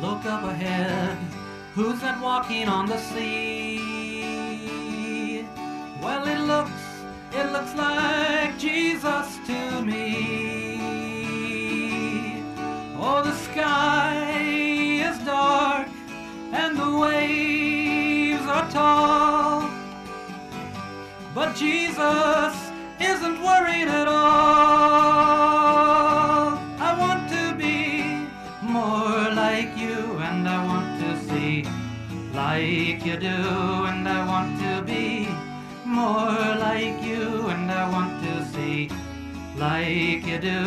look up ahead. Who's that walking on the sea? Well, it looks, it looks like Jesus to me. Oh, the sky is dark and the waves are tall. But Jesus isn't worried at all. Like you do, and I want to be more like you, and I want to see like you do.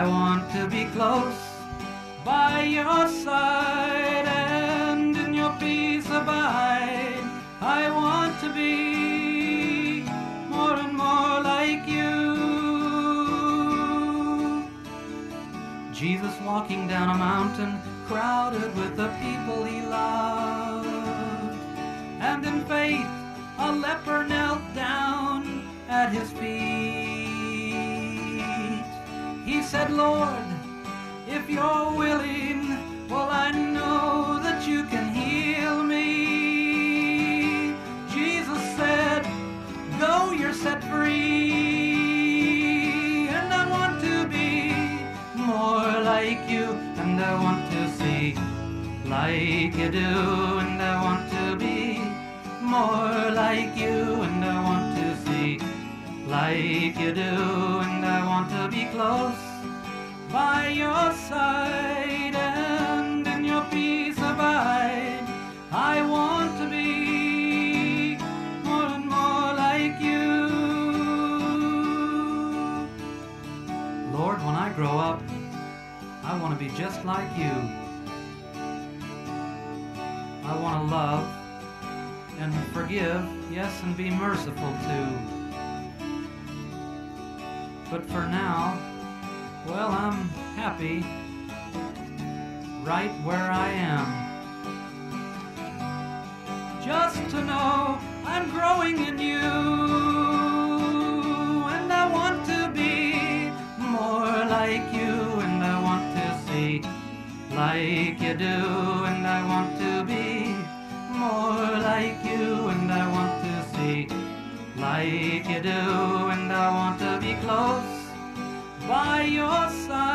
I want to be close by your side and in your peace abide. I want to be more and more like you. Jesus walking down a mountain crowded with the people he loved. And in faith, a leper knelt down at his feet. He said, Lord, if you're willing, well, I know that you can heal me. Jesus said, Go, you're set free. And I want to be more like you, and I want to see like you do, and I want to more like you, and I want to see like you do, and I want to be close by your side and in your peace abide. I want to be more and more like you. Lord, when I grow up, I want to be just like you. I want to love and forgive, yes, and be merciful too. But for now, well, I'm happy right where I am. Just to know I'm growing in you, and I want to be more like you, and I want to see like you do, and I want to be more like you, and I want to see like you do, and I want to be close by your side.